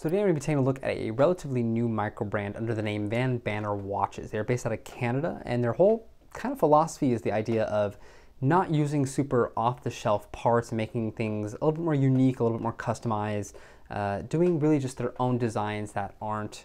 So today I'm going to be taking a look at a relatively new micro brand under the name VanBanner Watches. They're based out of Canada and their whole kind of philosophy is the idea of not using super off-the-shelf parts making things a little bit more unique, a little bit more customized, uh, doing really just their own designs that aren't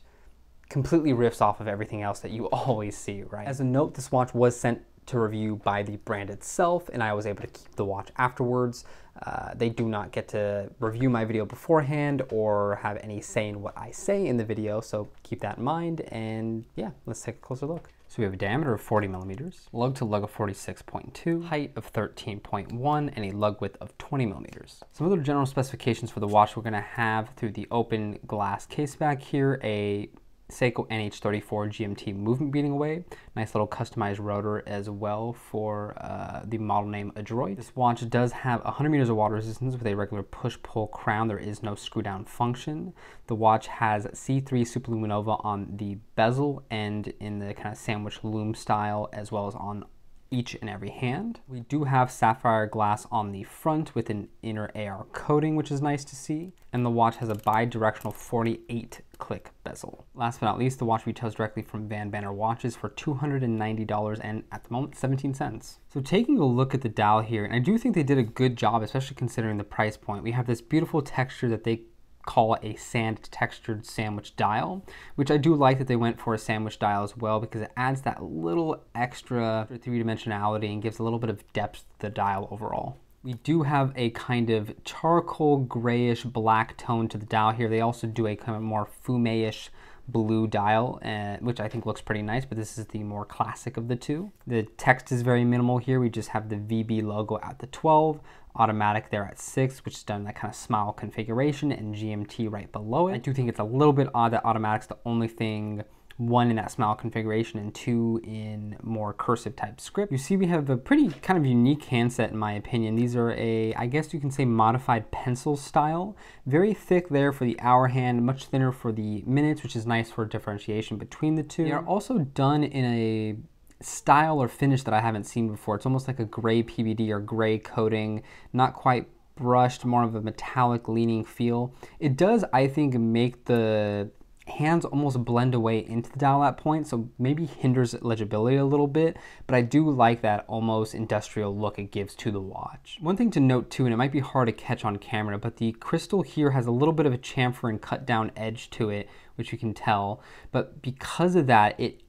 completely riffs off of everything else that you always see, right? As a note, this watch was sent to review by the brand itself and I was able to keep the watch afterwards. Uh, they do not get to review my video beforehand or have any say in what I say in the video, so keep that in mind and yeah, let's take a closer look. So we have a diameter of 40 millimeters, lug to lug of 46.2, height of 13.1, and a lug width of 20 millimeters. Some other general specifications for the watch we're gonna have through the open glass case back here, a Seiko NH34 GMT movement beating away. Nice little customized rotor as well for uh, the model name Adroit. This watch does have 100 meters of water resistance with a regular push-pull crown. There is no screw down function. The watch has C3 Superluminova on the bezel and in the kind of sandwich lume style as well as on each and every hand. We do have sapphire glass on the front with an inner AR coating, which is nice to see. And the watch has a bi-directional 48 click bezel. Last but not least, the watch retails directly from VanBanner Watches for $290 and at the moment 17 cents. So taking a look at the dial here, and I do think they did a good job, especially considering the price point. We have this beautiful texture that they call a sand textured sandwich dial, which I do like that they went for a sandwich dial as well because it adds that little extra three-dimensionality and gives a little bit of depth to the dial overall. We do have a kind of charcoal grayish black tone to the dial here. They also do a kind of more fume-ish blue dial, uh, which I think looks pretty nice, but this is the more classic of the two. The text is very minimal here. We just have the VB logo at the 12, automatic there at 6, which is done that kind of smile configuration, and GMT right below it. I do think it's a little bit odd that automatic's the only thing one in that smile configuration and two in more cursive type script. You see we have a pretty kind of unique handset in my opinion. These are a, I guess you can say modified pencil style. Very thick there for the hour hand, much thinner for the minutes, which is nice for differentiation between the two. They are also done in a style or finish that I haven't seen before. It's almost like a gray PVD or gray coating, not quite brushed, more of a metallic leaning feel. It does, I think, make the hands almost blend away into the dial at point, so maybe hinders legibility a little bit, but I do like that almost industrial look it gives to the watch. One thing to note too, and it might be hard to catch on camera, but the crystal here has a little bit of a chamfer and cut down edge to it, which you can tell, but because of that, it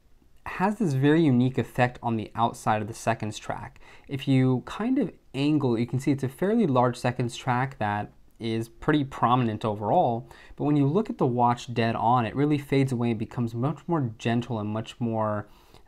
has this very unique effect on the outside of the seconds track. If you kind of angle, you can see it's a fairly large seconds track that is pretty prominent overall, but when you look at the watch dead on, it really fades away and becomes much more gentle and much more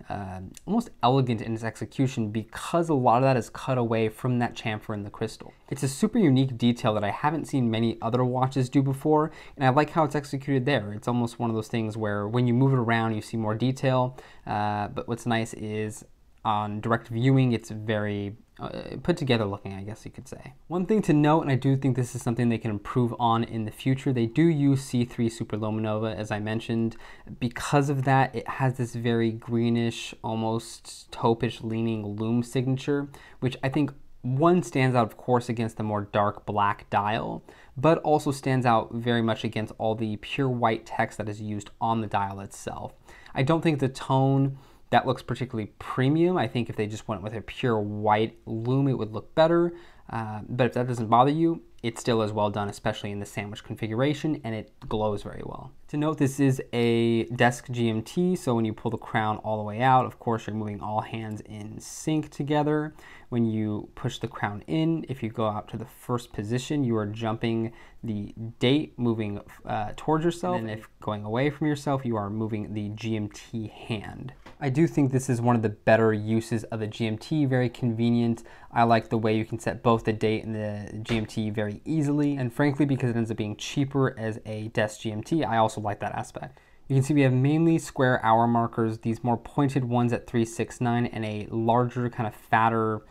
uh, almost elegant in its execution because a lot of that is cut away from that chamfer in the crystal. It's a super unique detail that I haven't seen many other watches do before, and I like how it's executed there. It's almost one of those things where when you move it around, you see more detail, uh, but what's nice is on direct viewing, it's very uh, put together looking, I guess you could say. One thing to note, and I do think this is something they can improve on in the future, they do use C3 Superluminova, as I mentioned. Because of that, it has this very greenish, almost taupish leaning lume signature, which I think one stands out, of course, against the more dark black dial, but also stands out very much against all the pure white text that is used on the dial itself. I don't think the tone that looks particularly premium. I think if they just went with a pure white lume, it would look better. Uh, but if that doesn't bother you, it still is well done, especially in the sandwich configuration, and it glows very well. To note, this is a desk GMT, so when you pull the crown all the way out, of course, you're moving all hands in sync together. When you push the crown in, if you go out to the first position, you are jumping the date, moving uh, towards yourself, and if going away from yourself, you are moving the GMT hand. I do think this is one of the better uses of the GMT, very convenient. I like the way you can set both the date and the GMT very easily, and frankly, because it ends up being cheaper as a desk GMT, I also like that aspect. You can see we have mainly square hour markers, these more pointed ones at 369 and a larger kind of fatter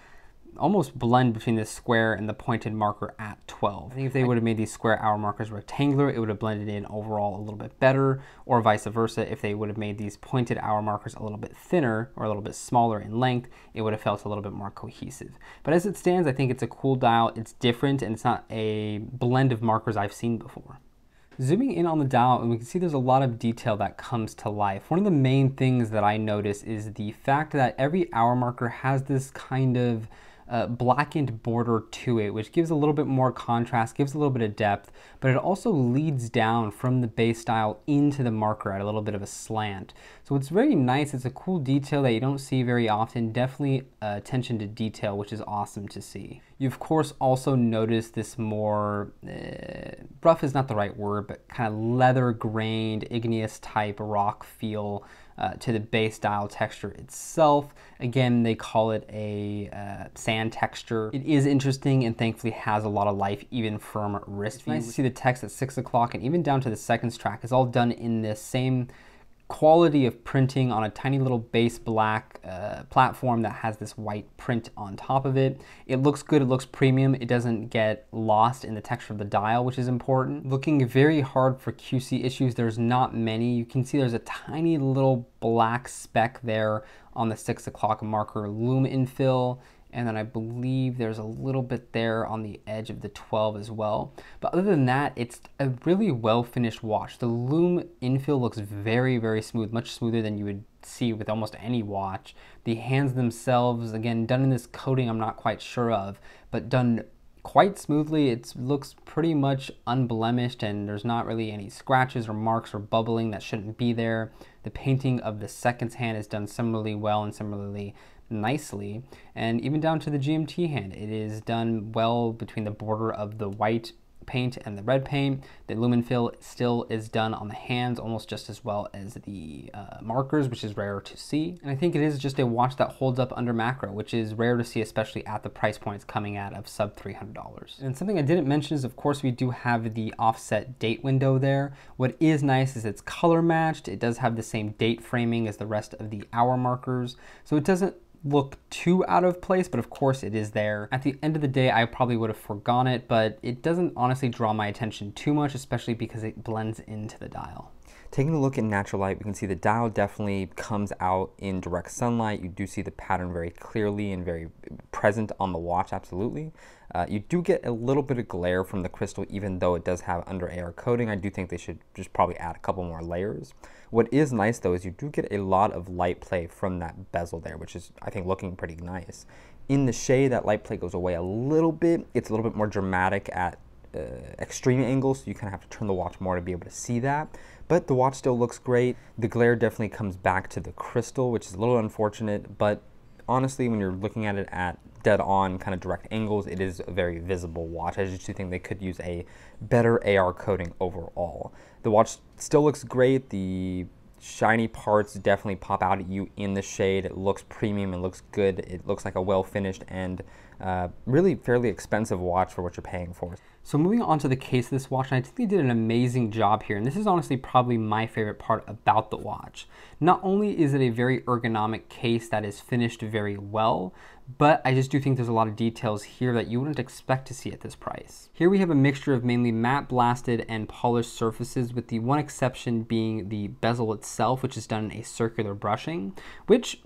almost blend between the square and the pointed marker at 12. I think if they would have made these square hour markers rectangular, it would have blended in overall a little bit better, or vice versa. If they would have made these pointed hour markers a little bit thinner or a little bit smaller in length, it would have felt a little bit more cohesive. But as it stands, I think it's a cool dial. It's different and it's not a blend of markers I've seen before. Zooming in on the dial, and we can see there's a lot of detail that comes to life. One of the main things that I notice is the fact that every hour marker has this kind of uh, blackened border to it, which gives a little bit more contrast, gives a little bit of depth, but it also leads down from the base style into the marker at a little bit of a slant. So it's very nice. It's a cool detail that you don't see very often. Definitely uh, attention to detail, which is awesome to see. You of course also notice this more, uh, rough is not the right word, but kind of leather grained, igneous type rock feel uh, to the base dial texture itself. Again, they call it a uh, sand texture. It is interesting and thankfully has a lot of life even from wrist view. Nice to see the text at six o'clock and even down to the seconds track is all done in this same quality of printing on a tiny little base black uh, platform that has this white print on top of it. It looks good, it looks premium, it doesn't get lost in the texture of the dial, which is important. Looking very hard for QC issues, there's not many. You can see there's a tiny little black speck there on the six o'clock marker lume infill and then I believe there's a little bit there on the edge of the 12 as well. But other than that, it's a really well finished watch. The lume infill looks very, very smooth, much smoother than you would see with almost any watch. The hands themselves, again, done in this coating I'm not quite sure of, but done quite smoothly. It looks pretty much unblemished and there's not really any scratches or marks or bubbling that shouldn't be there. The painting of the seconds hand is done similarly well and similarly nicely. And even down to the GMT hand, it is done well between the border of the white paint and the red paint. The lume infill still is done on the hands almost just as well as the uh, markers, which is rare to see. And I think it is just a watch that holds up under macro, which is rare to see, especially at the price points coming at of sub $300. And something I didn't mention is, of course, we do have the offset date window there. What is nice is it's color matched. It does have the same date framing as the rest of the hour markers. So it doesn't look too out of place, but of course it is there. At the end of the day, I probably would have forgone it, but it doesn't honestly draw my attention too much, especially because it blends into the dial. Taking a look at natural light, we can see the dial definitely comes out in direct sunlight. You do see the pattern very clearly and very present on the watch, absolutely. Uh, you do get a little bit of glare from the crystal, even though it does have under AR coating. I do think they should just probably add a couple more layers. What is nice though is you do get a lot of light play from that bezel there, which is I think looking pretty nice. In the shade, that light play goes away a little bit. It's a little bit more dramatic at uh, extreme angles, so you kind of have to turn the watch more to be able to see that. But the watch still looks great. The glare definitely comes back to the crystal, which is a little unfortunate, but honestly, when you're looking at it at dead on kind of direct angles, it is a very visible watch. I just do think they could use a better AR coating overall. The watch still looks great. The shiny parts definitely pop out at you in the shade. It looks premium, it looks good, it looks like a well finished and uh, really fairly expensive watch for what you're paying for. So moving on to the case of this watch, I think they did an amazing job here, and this is honestly probably my favorite part about the watch. Not only is it a very ergonomic case that is finished very well, but I just do think there's a lot of details here that you wouldn't expect to see at this price. Here we have a mixture of mainly matte blasted and polished surfaces with the one exception being the bezel itself, which is done in a circular brushing, which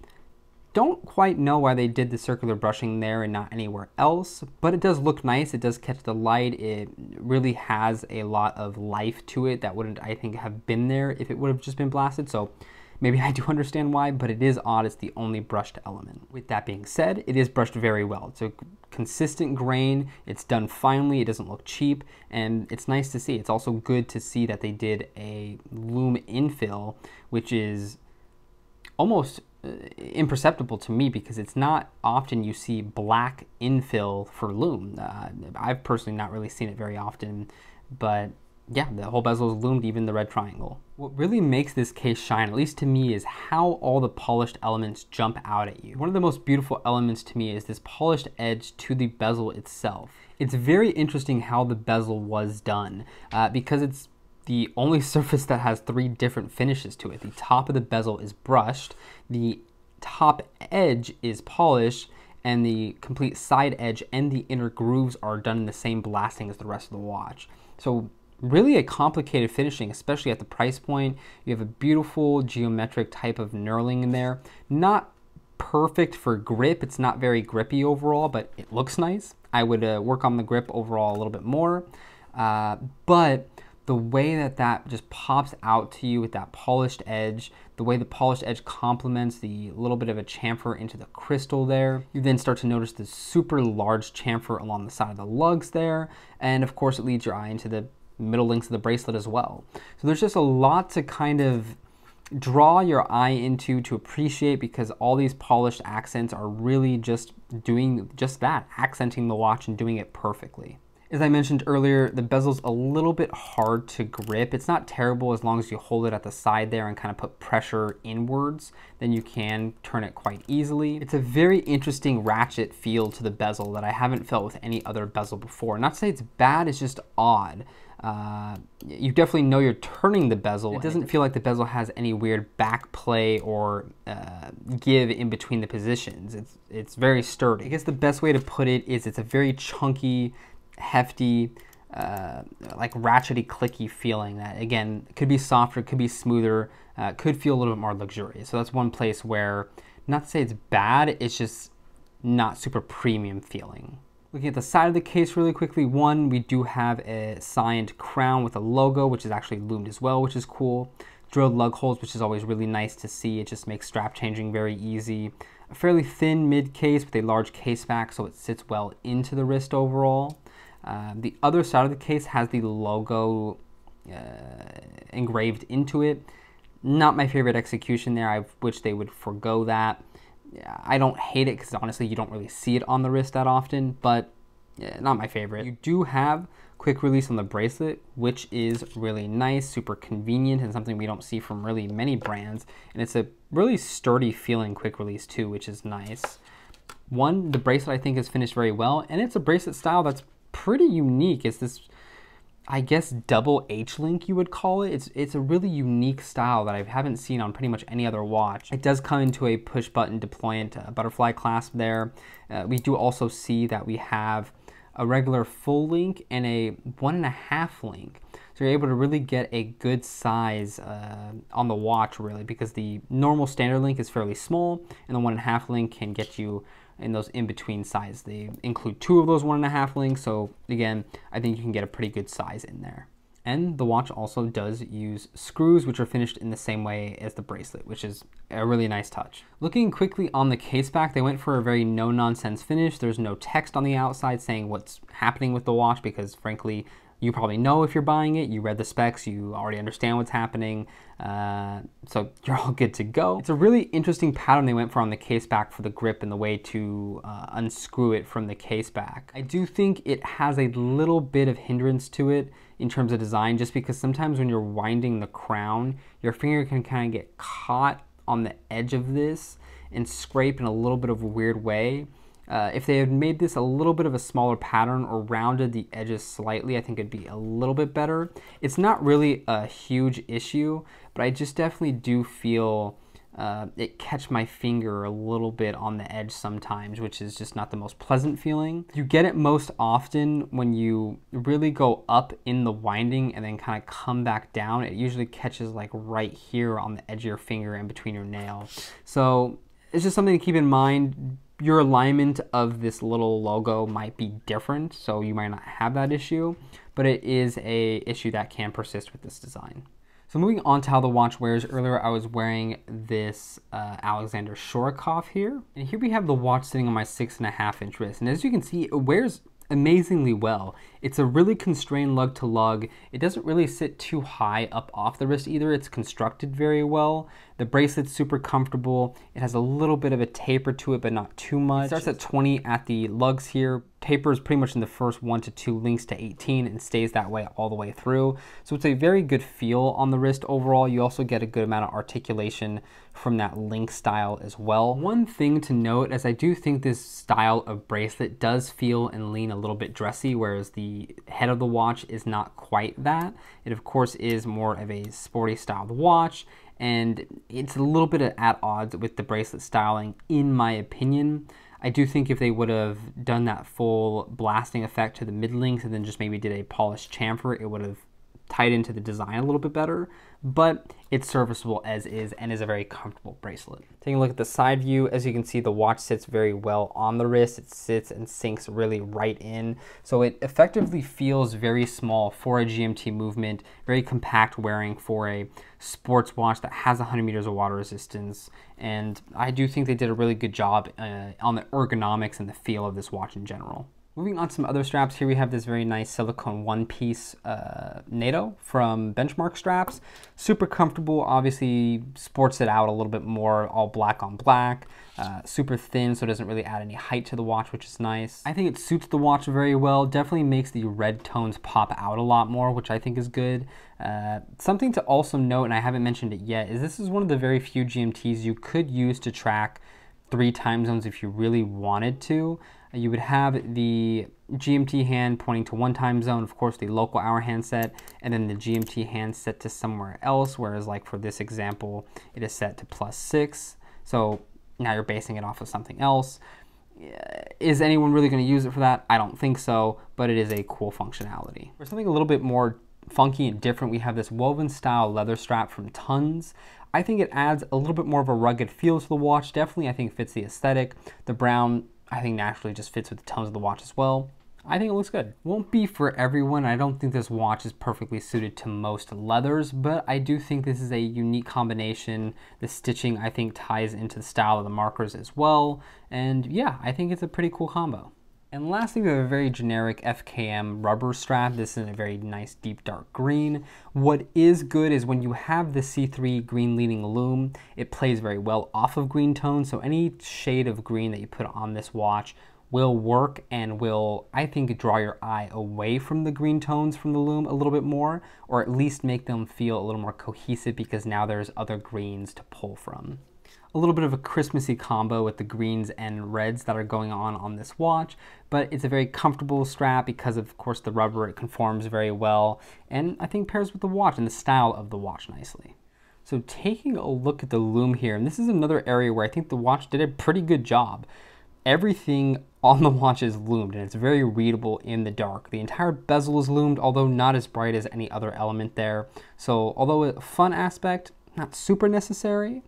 don't quite know why they did the circular brushing there and not anywhere else, but it does look nice. It does catch the light. It really has a lot of life to it that wouldn't, I think, have been there if it would have just been blasted. So maybe I do understand why, but it is odd. It's the only brushed element. With that being said, it is brushed very well. It's a consistent grain. It's done finely. It doesn't look cheap, and it's nice to see. It's also good to see that they did a lume infill, which is almost uh, imperceptible to me because it's not often you see black infill for lume. Uh, I've personally not really seen it very often, but yeah, the whole bezel is lumed, even the red triangle. What really makes this case shine, at least to me, is how all the polished elements jump out at you. One of the most beautiful elements to me is this polished edge to the bezel itself. It's very interesting how the bezel was done uh, because it's the only surface that has three different finishes to it. The top of the bezel is brushed, the top edge is polished, and the complete side edge and the inner grooves are done in the same blasting as the rest of the watch. So really a complicated finishing, especially at the price point. You have a beautiful geometric type of knurling in there. Not perfect for grip. It's not very grippy overall, but it looks nice. I would uh, work on the grip overall a little bit more. Uh, but the way that that just pops out to you with that polished edge, the way the polished edge complements the little bit of a chamfer into the crystal there. You then start to notice the super large chamfer along the side of the lugs there. And of course it leads your eye into the middle links of the bracelet as well. So there's just a lot to kind of draw your eye into to appreciate because all these polished accents are really just doing just that, accenting the watch and doing it perfectly. As I mentioned earlier, the bezel's a little bit hard to grip. It's not terrible as long as you hold it at the side there and kind of put pressure inwards, then you can turn it quite easily. It's a very interesting ratchet feel to the bezel that I haven't felt with any other bezel before. Not to say it's bad, it's just odd. Uh, you definitely know you're turning the bezel. It doesn't feel like the bezel has any weird back play or uh, give in between the positions. It's, it's very sturdy. I guess the best way to put it is it's a very chunky, hefty, uh, like ratchety, clicky feeling that again could be softer, could be smoother, uh, could feel a little bit more luxurious. So that's one place where, not to say it's bad, it's just not super premium feeling. Looking at the side of the case really quickly, one, we do have a signed crown with a logo, which is actually lumed as well, which is cool. Drilled lug holes, which is always really nice to see. It just makes strap changing very easy. A fairly thin mid case with a large case back, so it sits well into the wrist overall. Um, the other side of the case has the logo uh, engraved into it. Not my favorite execution there. I wish they would forego that. I don't hate it because honestly, you don't really see it on the wrist that often, but yeah, not my favorite. You do have quick release on the bracelet, which is really nice, super convenient, and something we don't see from really many brands. And it's a really sturdy feeling quick release too, which is nice. One, the bracelet I think is finished very well, and it's a bracelet style that's pretty unique. It's this, I guess, double H link you would call it. It's it's a really unique style that I haven't seen on pretty much any other watch. It does come into a push button deployant uh, butterfly clasp there. Uh, we do also see that we have a regular full link and a one and a half link. So you're able to really get a good size uh, on the watch really because the normal standard link is fairly small and the one and a half link can get you in those in-between size. They include two of those one and a half links, so again, I think you can get a pretty good size in there. And the watch also does use screws, which are finished in the same way as the bracelet, which is a really nice touch. Looking quickly on the case back, they went for a very no-nonsense finish. There's no text on the outside saying what's happening with the watch because frankly, you probably know if you're buying it, you read the specs, you already understand what's happening, uh, so you're all good to go. It's a really interesting pattern they went for on the case back for the grip and the way to uh, unscrew it from the case back. I do think it has a little bit of hindrance to it in terms of design, just because sometimes when you're winding the crown, your finger can kind of get caught on the edge of this and scrape in a little bit of a weird way. Uh, if they had made this a little bit of a smaller pattern or rounded the edges slightly, I think it'd be a little bit better. It's not really a huge issue, but I just definitely do feel uh, it catch my finger a little bit on the edge sometimes, which is just not the most pleasant feeling. You get it most often when you really go up in the winding and then kind of come back down. It usually catches like right here on the edge of your finger and between your nail. So it's just something to keep in mind your alignment of this little logo might be different, so you might not have that issue, but it is a issue that can persist with this design. So moving on to how the watch wears, earlier I was wearing this uh, Alexander Shorokhoff here, and here we have the watch sitting on my six and a half inch wrist, and as you can see, it wears amazingly well. It's a really constrained lug to lug. It doesn't really sit too high up off the wrist either. It's constructed very well. The bracelet's super comfortable. It has a little bit of a taper to it, but not too much. It starts at 20 at the lugs here. Tapers pretty much in the first one to two links to 18 and stays that way all the way through. So it's a very good feel on the wrist overall. You also get a good amount of articulation from that link style as well. One thing to note is I do think this style of bracelet does feel and lean a little bit dressy, whereas the head of the watch is not quite that. It of course is more of a sporty styled watch and it's a little bit at odds with the bracelet styling in my opinion. I do think if they would have done that full blasting effect to the mid links and then just maybe did a polished chamfer, it would have tied into the design a little bit better, but it's serviceable as is and is a very comfortable bracelet. Taking a look at the side view, as you can see, the watch sits very well on the wrist. It sits and sinks really right in. So it effectively feels very small for a GMT movement, very compact wearing for a sports watch that has 100 meters of water resistance. And I do think they did a really good job uh, on the ergonomics and the feel of this watch in general. Moving on to some other straps, here we have this very nice silicone one-piece uh, NATO from Benchmark straps. Super comfortable, obviously sports it out a little bit more, all black on black. Uh, super thin, so it doesn't really add any height to the watch, which is nice. I think it suits the watch very well. Definitely makes the red tones pop out a lot more, which I think is good. Uh, something to also note, and I haven't mentioned it yet, is this is one of the very few GMTs you could use to track three time zones if you really wanted to you would have the GMT hand pointing to one time zone, of course the local hour hand set, and then the GMT hand set to somewhere else, whereas like for this example, it is set to plus six. So now you're basing it off of something else. Uh, is anyone really going to use it for that? I don't think so, but it is a cool functionality. For something a little bit more funky and different, we have this woven style leather strap from Tuns. I think it adds a little bit more of a rugged feel to the watch. Definitely, I think fits the aesthetic. The brown I think naturally just fits with the tones of the watch as well. I think it looks good. Won't be for everyone. I don't think this watch is perfectly suited to most leathers, but I do think this is a unique combination. The stitching, I think, ties into the style of the markers as well. And yeah, I think it's a pretty cool combo. And lastly, we have a very generic FKM rubber strap. This is a very nice deep dark green. What is good is when you have the C3 green leading lume, it plays very well off of green tones. So any shade of green that you put on this watch will work and will, I think, draw your eye away from the green tones from the lume a little bit more, or at least make them feel a little more cohesive because now there's other greens to pull from a little bit of a Christmassy combo with the greens and reds that are going on on this watch, but it's a very comfortable strap because of course the rubber, it conforms very well, and I think pairs with the watch and the style of the watch nicely. So taking a look at the lume here, and this is another area where I think the watch did a pretty good job. Everything on the watch is lumed and it's very readable in the dark. The entire bezel is lumed, although not as bright as any other element there. So although a fun aspect, not super necessary,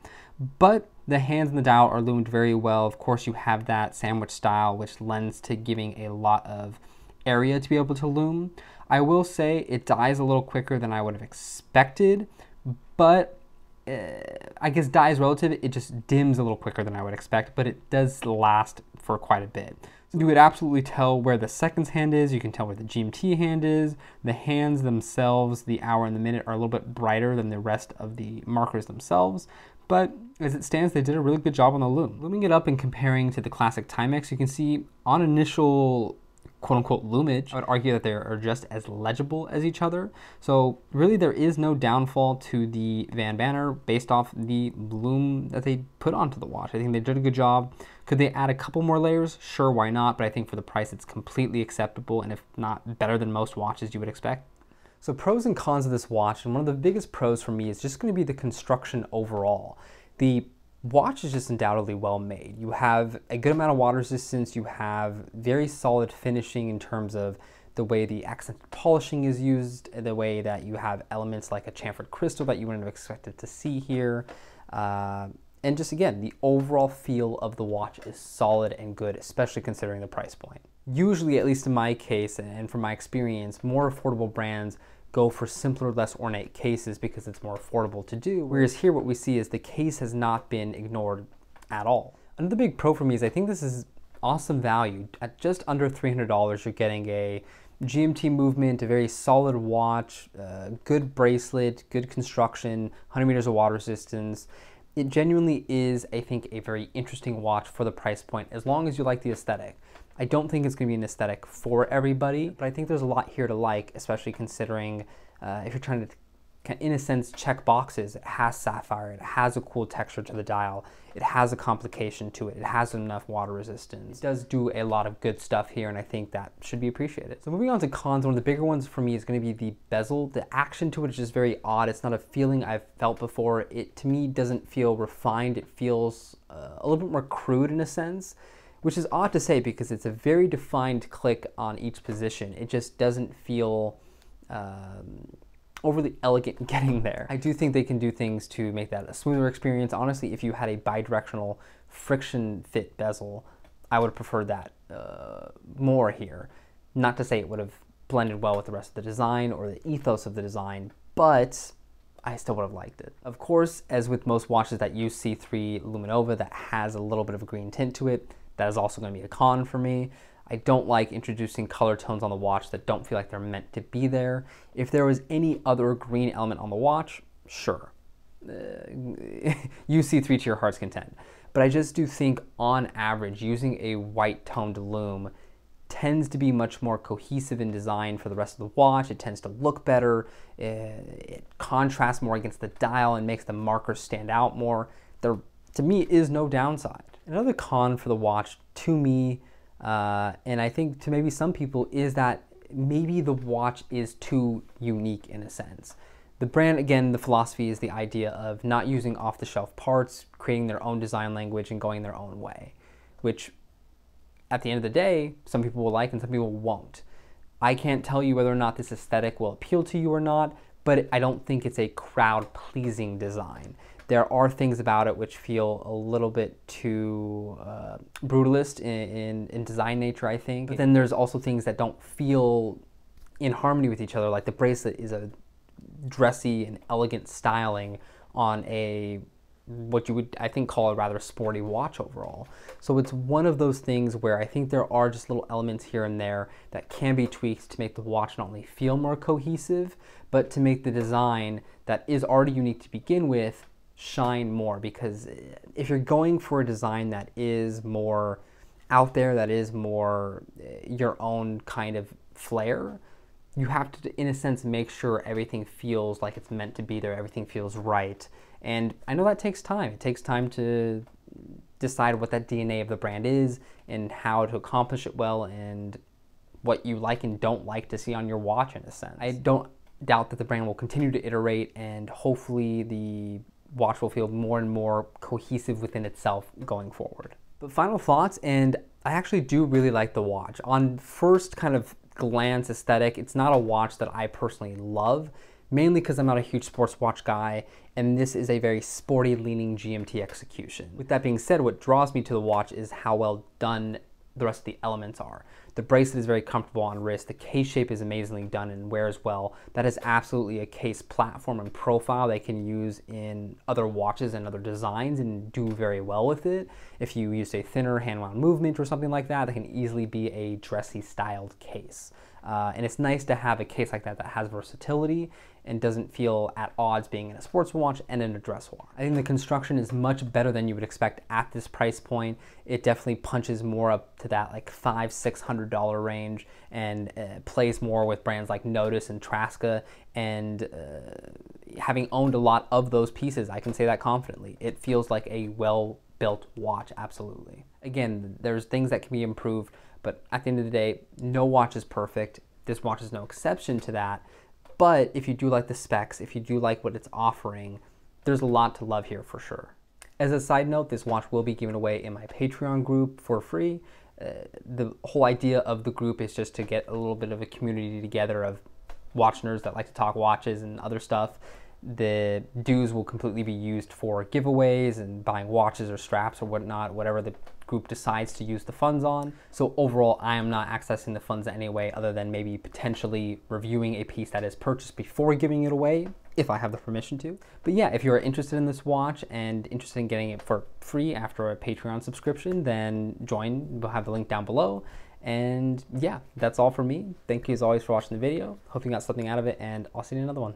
but the hands and the dial are lumed very well. Of course, you have that sandwich style, which lends to giving a lot of area to be able to lume. I will say it dies a little quicker than I would have expected, but uh, I guess dies relative. It just dims a little quicker than I would expect, but it does last for quite a bit. You would absolutely tell where the seconds hand is. You can tell where the GMT hand is. The hands themselves, the hour and the minute, are a little bit brighter than the rest of the markers themselves. But as it stands, they did a really good job on the lume. Looming it up and comparing to the classic Timex, you can see on initial quote unquote lumage, I would argue that they are just as legible as each other. So really there is no downfall to the VanBanner based off the lume that they put onto the watch. I think they did a good job. Could they add a couple more layers? Sure, why not? But I think for the price, it's completely acceptable and if not better than most watches you would expect. So pros and cons of this watch, and one of the biggest pros for me is just going to be the construction overall. The watch is just undoubtedly well made. You have a good amount of water resistance, you have very solid finishing in terms of the way the accent polishing is used, the way that you have elements like a chamfered crystal that you wouldn't have expected to see here. Uh, and just again, the overall feel of the watch is solid and good, especially considering the price point. Usually, at least in my case and from my experience, more affordable brands go for simpler, less ornate cases because it's more affordable to do. Whereas here what we see is the case has not been ignored at all. Another big pro for me is I think this is awesome value. At just under $300, you're getting a GMT movement, a very solid watch, uh, good bracelet, good construction, 100 meters of water resistance. It genuinely is, I think, a very interesting watch for the price point as long as you like the aesthetic. I don't think it's going to be an aesthetic for everybody, but I think there's a lot here to like, especially considering uh, if you're trying to, in a sense, check boxes. It has sapphire, it has a cool texture to the dial, it has a complication to it, it has enough water resistance. It does do a lot of good stuff here, and I think that should be appreciated. So moving on to cons, one of the bigger ones for me is going to be the bezel. The action to it is just very odd. It's not a feeling I've felt before. It, to me, doesn't feel refined. It feels uh, a little bit more crude in a sense which is odd to say because it's a very defined click on each position. It just doesn't feel um, overly elegant getting there. I do think they can do things to make that a smoother experience. Honestly, if you had a bidirectional friction fit bezel, I would have preferred that uh, more here. Not to say it would have blended well with the rest of the design or the ethos of the design, but I still would have liked it. Of course, as with most watches that use C3 Luminova that has a little bit of a green tint to it, that is also going to be a con for me. I don't like introducing color tones on the watch that don't feel like they're meant to be there. If there was any other green element on the watch, sure. Uh, use C3 to your heart's content. But I just do think on average, using a white toned lume tends to be much more cohesive in design for the rest of the watch. It tends to look better. It, it contrasts more against the dial and makes the markers stand out more. There, to me, is no downside. Another con for the watch, to me, uh, and I think to maybe some people, is that maybe the watch is too unique in a sense. The brand, again, the philosophy is the idea of not using off the shelf parts, creating their own design language, and going their own way, which at the end of the day, some people will like and some people won't. I can't tell you whether or not this aesthetic will appeal to you or not, but I don't think it's a crowd pleasing design. There are things about it which feel a little bit too uh, brutalist in, in, in, design nature, I think. But then there's also things that don't feel in harmony with each other, like the bracelet is a dressy and elegant styling on a what you would I think call a rather sporty watch overall. So it's one of those things where I think there are just little elements here and there that can be tweaked to make the watch not only feel more cohesive, but to make the design that is already unique to begin with shine more because if you're going for a design that is more out there, that is more eh, your own kind of flair, you have to, in a sense, make sure everything feels like it's meant to be there, everything feels right. And I know that takes time. It takes time to decide what that DNA of the brand is and how to accomplish it well and what you like and don't like to see on your watch in a sense. I don't doubt that the brand will continue to iterate and hopefully the watch will feel more and more cohesive within itself going forward. But final thoughts, and I actually do really like the watch. On first kind of glance aesthetic, it's not a watch that I personally love, mainly because I'm not a huge sports watch guy, and this is a very sporty leaning GMT execution. With that being said, what draws me to the watch is how well done the rest of the elements are. The bracelet is very comfortable on wrist. The case shape is amazingly done and wears well. That is absolutely a case platform and profile they can use in other watches and other designs and do very well with it. If you use a thinner hand wound movement or something like that, that can easily be a dressy styled case. Uh, and it's nice to have a case like that that has versatility and doesn't feel at odds being in a sports watch and in a dress watch. I think the construction is much better than you would expect at this price point. It definitely punches more up to that like five, six hundred dollar range and uh, plays more with brands like Nodus and Traska. And uh, having owned a lot of those pieces, I can say that confidently. It feels like a well built watch, absolutely. Again, there's things that can be improved but at the end of the day, no watch is perfect. This watch is no exception to that. But if you do like the specs, if you do like what it's offering, there's a lot to love here for sure. As a side note, this watch will be given away in my Patreon group for free. Uh, the whole idea of the group is just to get a little bit of a community together of watch nerds that like to talk watches and other stuff. The dues will completely be used for giveaways and buying watches or straps or whatnot, whatever the group decides to use the funds on. So overall, I am not accessing the funds anyway, other than maybe potentially reviewing a piece that is purchased before giving it away, if I have the permission to. But yeah, if you're interested in this watch and interested in getting it for free after a Patreon subscription, then join. We'll have the link down below. And yeah, that's all for me. Thank you as always for watching the video. Hope you got something out of it, and I'll see you in another one.